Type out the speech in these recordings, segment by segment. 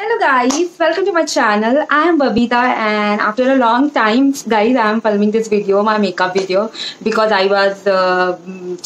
Hello guys, welcome to my channel. I am Babita and after a long time guys I am filming this video, my makeup video because I was uh,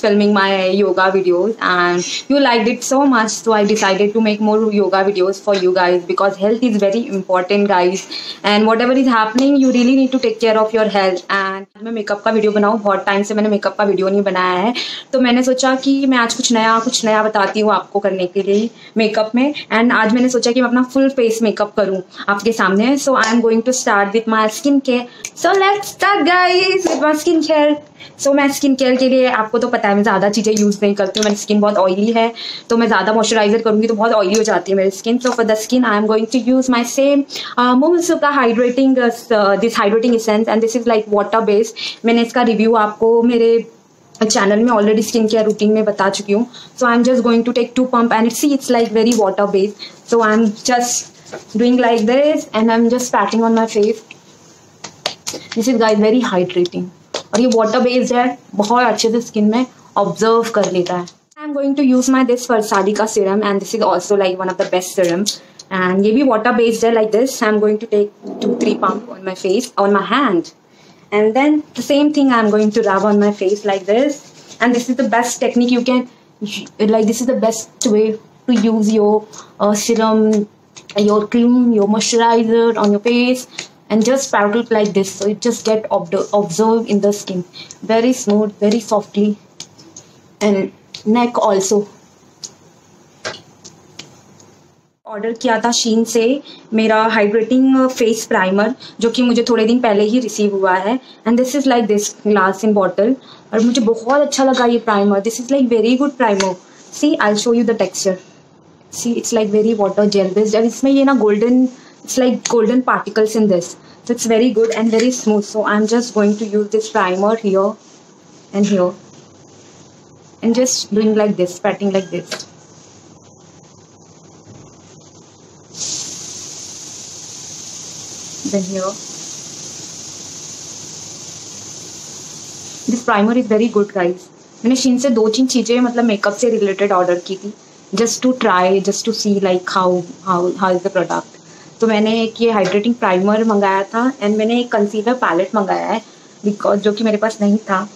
filming my yoga videos and you liked it so much so I decided to make more yoga videos for you guys because health is very important guys and whatever is happening you really need to take care of your health and मैं makeup का video बनाऊँ बहुत time से मैंने makeup का video नहीं बनाया है तो मैंने सोचा कि मैं आज कुछ नया कुछ नया बताती हूँ आपको करने के लिए मेकअप में एंड आज मैंने सोचा कि मैं अपना फुल फेस मेकअप करूँ आपके सामने so I am going to start with my skin care so let's guys with my skin care so मैं स्किन केयर के लिए, आपको तो पता है, मैं ज़्यादा चीज़ें यूज़ नहीं करती हूँ, मेरी स्किन बहुत ऑयली है तो मैं ज़्यादा मॉइस्चराइजर करूँगी तो बहुत ऑयली हो जाती है मेरी skin so for the skin I am going to use my same moms का hydrating this hydrating essence and this is like water based मैंने इसका रिव्यू आपको मेरे चैनल में ऑलरेडी स्किन केयर रूटीन में बता चुकी हूँ। So I am just going to take two pump and it's it's like very water based so I am just doing like this and I am just patting on my face this is guys very hydrating और ये water based है, बहुत अच्छे से skin में observe कर लेता है। I am going to use my this for साडी का serum and this is also like one of the best serum and ये भी वाटर बेस्ड है like this I am going to take two three pump on my face on my hand and then the same thing I'm going to rub on my face like this. And this is the best technique you can like this is the best way to use your uh, serum your cream, your moisturizer on your face. And just it like this so it just get observed in the skin. Very smooth very softly. And neck also order किया था शीन से मेरा hydrating face primer जो कि मुझे थोड़े दिन पहले ही रिसीव हुआ है। And this is like this glass in bottle और मुझे बहुत अच्छा लगा ये primer this is like very good primer see I show you the texture see it's like very water gel this और इसमें ये ना golden it's like golden particles in this so it's very good and very smooth so I am just going to use this primer here and here and just doing like this patting like this then here this primer is very good, guys. मैंने Shein से दो तीन चीज़ें मतलब makeup से related order की थी। Just to try just to see like how how how is the product तो मैंने एक ये हाइड्रेटिंग प्राइमर मंगाया था एंड मैंने एक कंसीलर पैलेट मंगाया है बिकॉज़ जो कि मेरे पास नहीं था।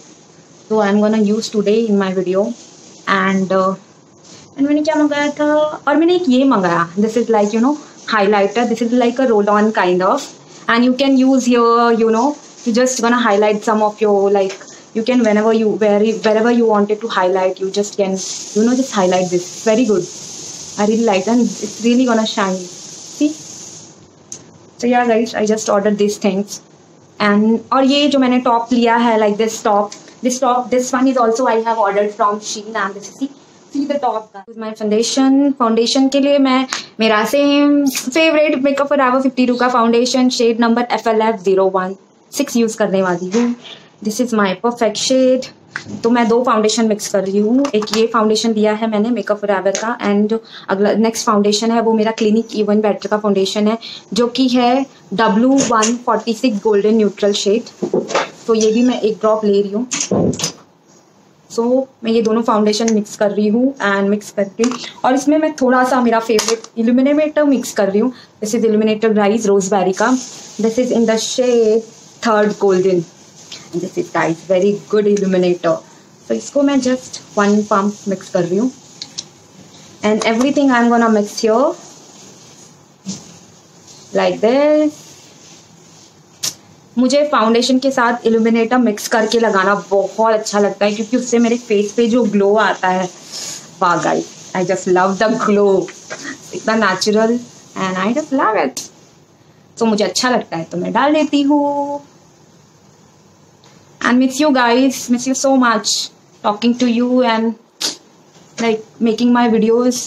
तो I am gonna use today in my video and and मैंने क्या मंगाया था? और मैंने एक ये मंगाया। This is like you know highlighter. This is like a roll on kind of. And you can use here you know you just gonna highlight some of your like you can whenever you where, wherever you wanted to highlight you just can you know just highlight this. Very good. I really like and it's really gonna shine. See? So yeah guys I just ordered these things. And or ye jo maine top liya hai like this top this top this one is also I have ordered from Shein and this is see see the top guys my foundation. Foundation ke liye main mera same favorite makeup forever 52 ka foundation, shade number FLF 01 6 use करने वाली हूँ. This is my perfect shade तो मैं दो foundation mix कर रही हूँ. एक ये फाउंडेशन दिया है मैंने मेकअप फॉरएवर का एंड अगला नेक्स्ट फाउंडेशन है वो मेरा क्लिनिक इवन बेटर का फाउंडेशन है, जो कि है W one forty six golden neutral shade तो ये भी मैं एक ड्रॉप ले रही हूँ. सो so, मैं ये दोनों फाउंडेशन मिक्स कर रही हूँ एंड मिक्स करके। और इसमें मैं थोड़ा सा मेरा फेवरेट इल्यूमिनेटर मिक्स कर रही हूँ। This is illuminator Rise Roseberry का। This is in the shade third golden this is guys very good illuminator तो इसको मैं जस्ट वन पम्प मिक्स कर रही हूँ। And everything I am gonna mix your like this मुझे foundation के साथ इल्यूमिनेटर मिक्स करके लगाना बहुत अच्छा लगता है, क्योंकि उससे मेरे फेस पे जो ग्लो आता है, वाह guys I just love the glow इतना natural and I just love it तो मुझे अच्छा लगता है तो मैं डाल देती हूँ। And miss you guys, miss you so much talking to you and, like, making my videos.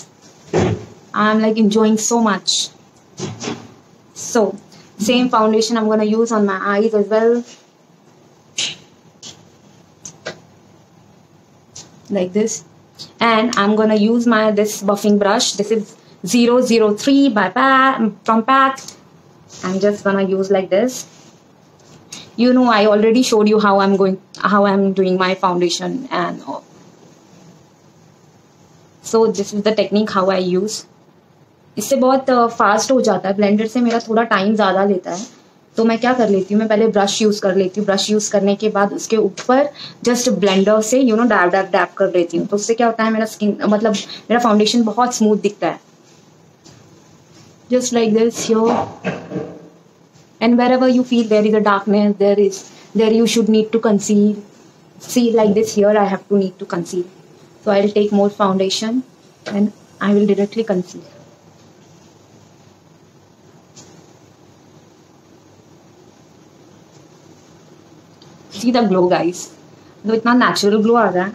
I'm like enjoying so much. So same foundation i'm gonna use on my eyes as well. Like this. And i'm gonna use my this buffing brush. This is 003 by pat from pat i'm just gonna use like this. You know i already showed you how i'm going how i'm doing my foundation and so this is the technique how i use इससे बहुत fast हो जाता है। Blender से मेरा थोड़ा time ज़्यादा लेता है। तो मैं क्या कर लेती हूँ, मैं पहले ब्रश यूज़ कर लेती हूँ। ब्रश यूज़ करने के बाद उसके ऊपर जस्ट ब्लेंडर से you know dap dap dap कर लेती हूँ। तो उससे क्या होता है, मेरा स्किन मतलब मेरा फाउंडेशन बहुत स्मूथ दिखता है। Just like this and wherever you feel there is a darkness there is there you should need to conceal see like this here I have to need to conceal so I will take more foundation and I will directly conceal see the glow guys though it's not natural glow aa raha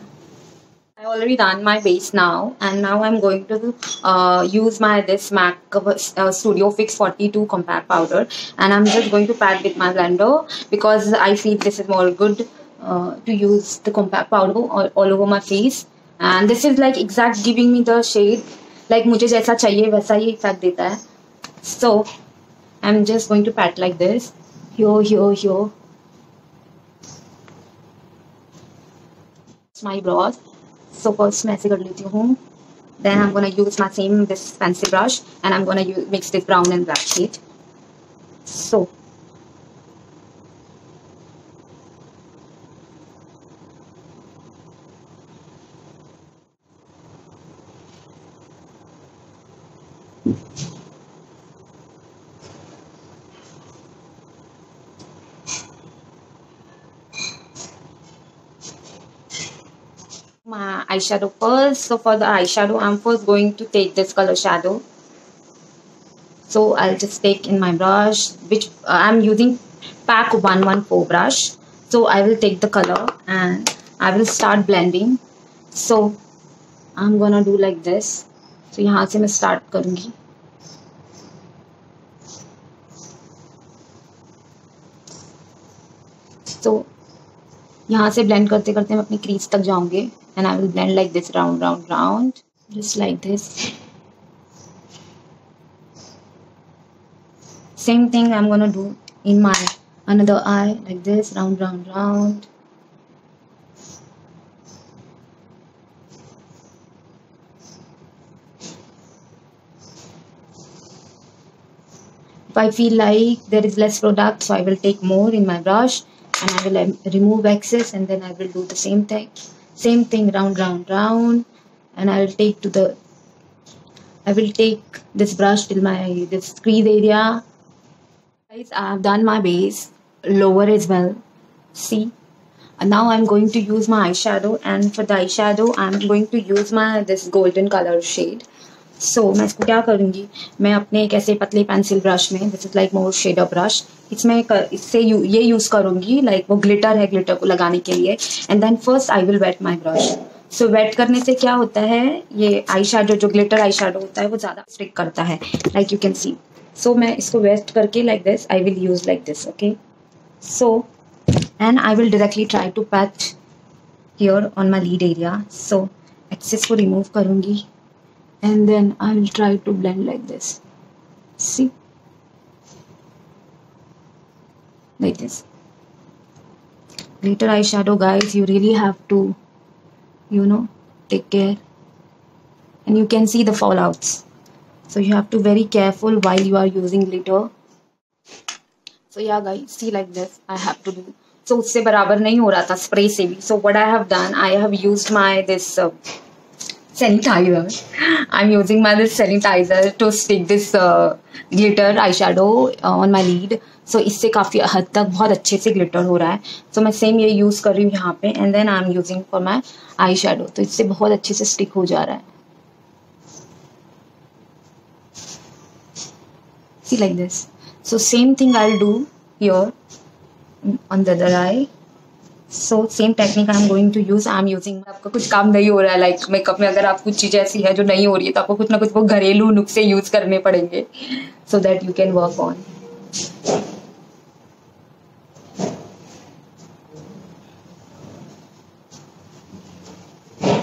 I already done my base now and now I'm going to uh, use my this MAC uh, Studio Fix 42 compact powder and I'm just going to pat with my blender because I feel this is more good uh, to use the compact powder all, all over my face and this is like exact giving me the shade like मुझे जैसा चाहिए वैसा ही effect देता है so I'm just going to pat like this here here here my brows so first मैं ऐसे कर लेती हूँ then I'm gonna use my same this fancy brush and I'm gonna use, mix this brown and black shade so my eyeshadow first so for the eyeshadow I'm first going to take this color shadow so I'll just take in my brush which uh, I'm using pack 114 brush so I will take the color and I will start blending so I'm gonna do like this so यहाँ से मैं start करूँगी यहाँ से blend करते करते मैं अपनी क्रीज तक जाऊँगी and I will blend like this round round round just like this same thing I am gonna do in my another eye like this round round round If I feel like there is less product, so I will take more in my brush. And I will um, remove excess and then I will do the same thing. Same thing round round round. And I will take to the I will take this brush till my this crease area. Guys I have done my base lower as well. See? And now I'm going to use my eyeshadow and for the eyeshadow I'm going to use my this golden color shade so so, मैं इसको क्या करूँगी? मैं अपने एक ऐसे पतले pencil brush में this is like more shader brush इसमें इससे यू, ये यूज़ करूँगी लाइक like, वो ग्लिटर है ग्लिटर को लगाने के लिए. And then first I will wet my brush so wet करने से क्या होता है? ये आई शेडो जो ग्लिटर आई शेडो होता है वो ज़्यादा स्टिक करता है. Like you can see so मैं इसको वेस्ट करके like this I will use like this okay so and I will directly try to patch here on my lid area so excess को रिमूव करूँगी. and then I will try to blend like this see like this glitter eyeshadow guys you really have to you know take care and you can see the fallouts so you have to very careful while you are using glitter so yeah guys see like this I have to do so उससे बराबर नहीं हो रहा था spray से भी so what I have done I have used my this uh, sanitizer. I'm using my this sanitizer to stick this uh, glitter eyeshadow uh, on my lid. So इससे काफ़ी हद तक बहुत अच्छे से ग्लिटर हो रहा है so, मैं सेम ये यूज़ कर रही हूँ यहाँ पे I am using for my eye shadow तो इससे बहुत अच्छे से स्टिक हो जा रहा है see like this so same thing I'll do here on the other eye so same technique I am going to use I am using आपका कुछ काम नहीं हो रहा है लाइक मेकअप में अगर आप कुछ चीज़ ऐसी है जो नहीं हो रही है तो आपको कुछ ना कुछ वो घरेलू नुस्खे यूज़ करने पड़ेंगे so that you can work on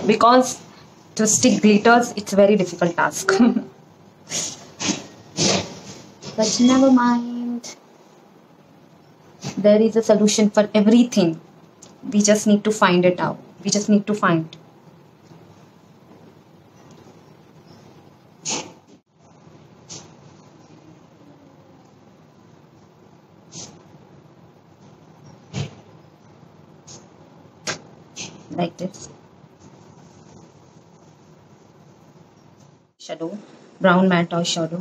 because to stick glitters, it's a very difficult task. But never mind. There is a we just need to find it out we just need to find like this shadow brown matte or shadow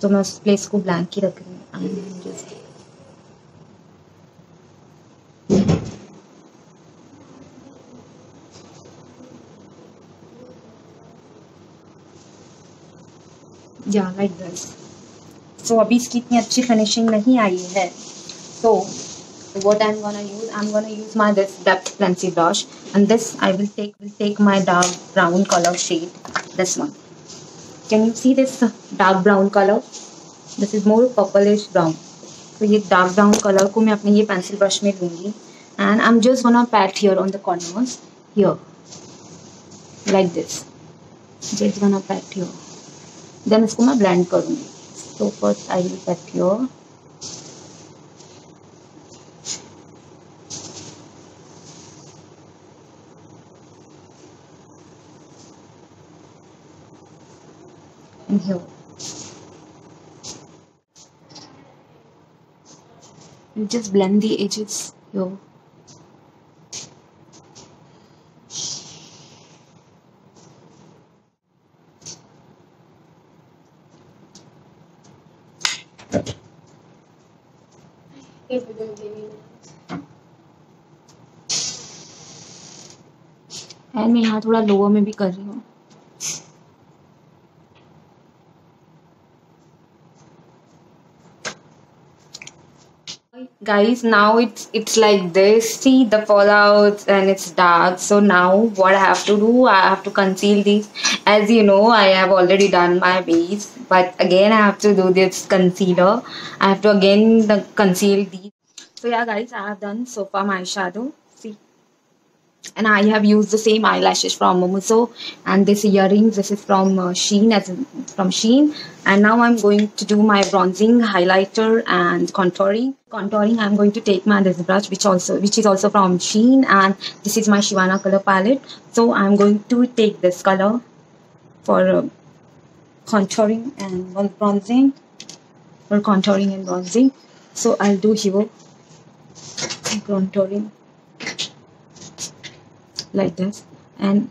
so तो place ko blank hi rakh rahi hu रही just या like this so अभी इसकी इतनी अच्छी finishing नहीं आई है. तो what I am gonna use I am gonna use my this depth pencil brush and this I will take will take my dark brown colour shade this one can you see this dark brown colour this is more purple is brown तो ये dark brown colour को मैं अपने ये pencil brush में लूँगी and I am just one of pat here on the corners here like this just one of pat here then इसको मैं ब्लेंड करूँगी तो first I will cut your You just blend the edges here. मैं यहाँ थोड़ा lower में भी कर रही हूँ guys now it's it's like this see the fallouts and it's dark so now what i have to do i have to conceal these as you know i have already done my base but again i have to do this concealer i have to again the conceal these so yeah guys i have done so far my shadow and I have used the same eyelashes from Momoso and this earrings this is from uh, Sheen as from Sheen. And now I'm going to do my bronzing highlighter and contouring. Contouring I'm going to take my this brush which also which is also from Sheen and this is my Shivana color palette. So I'm going to take this color for uh, contouring and bronzing for contouring and bronzing. So I'll do here contouring like this. And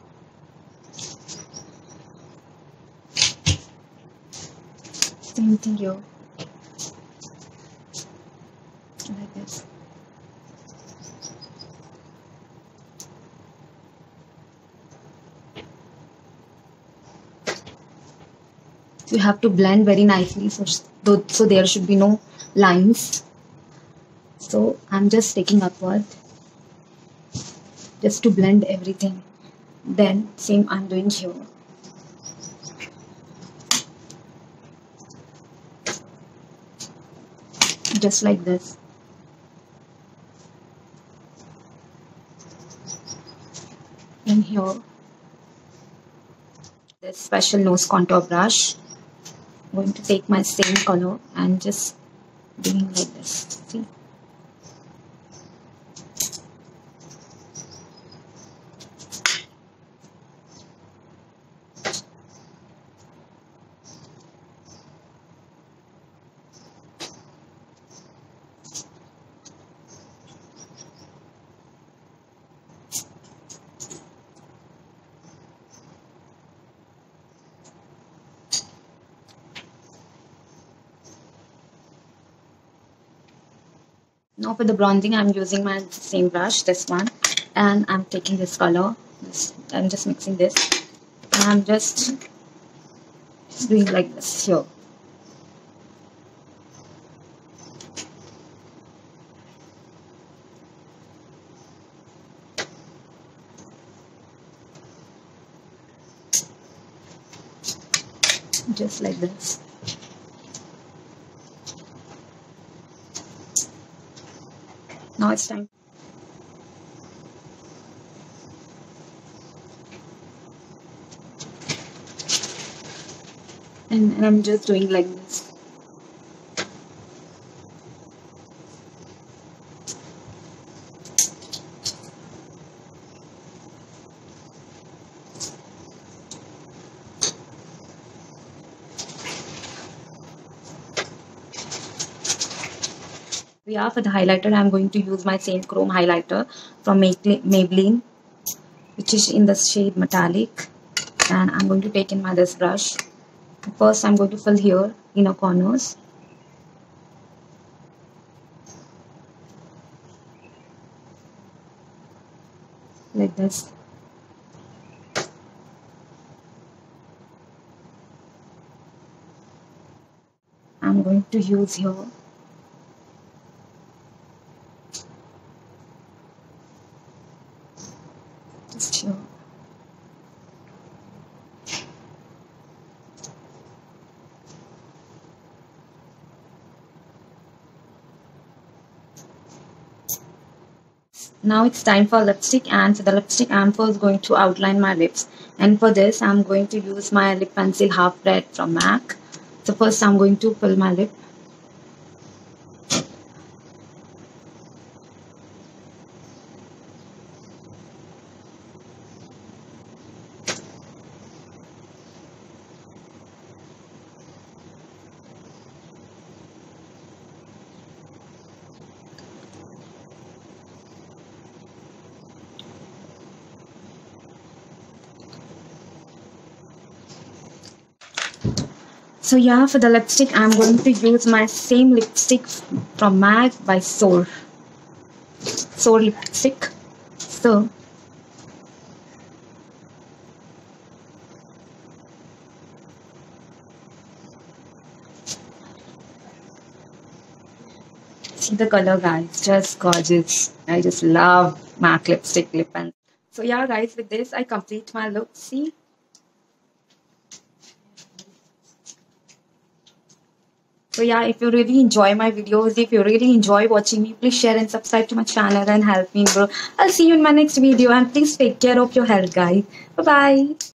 same thing here like this. You have to blend very nicely so so there should be no lines. So i'm just taking upward just to blend everything then same I'm doing here just like this. In here this special nose contour brush. I'm going to take my same color and just doing like this. See now for the bronzing i'm using my same brush this one and i'm taking this color. I'm just mixing this. And i'm just doing like this here. Just like this now it's time and, and I'm just doing like this yeah for the highlighter i'm going to use my same chrome highlighter from maybelline which is in the shade metallic. And I'm going to take in my this brush. First I'm going to fill here inner corners. Like this. I'm going to use here just here now it's time for lipstick and for the lipstick I'm first going to outline my lips. And for this I'm going to use my lip pencil half red from MAC. So first I'm going to fill my lip So yeah, for the lipstick, I'm going to use my same lipstick from MAC by Soar. Soar lipstick. So see the color guys just gorgeous i just love mac lipstick lip pen so yeah guys with this i complete my look see So yeah, if you really enjoy my videos, if you really enjoy watching me, please share and subscribe to my channel and help me grow. I'll see you in my next video and please take care of your health guys. Bye-bye.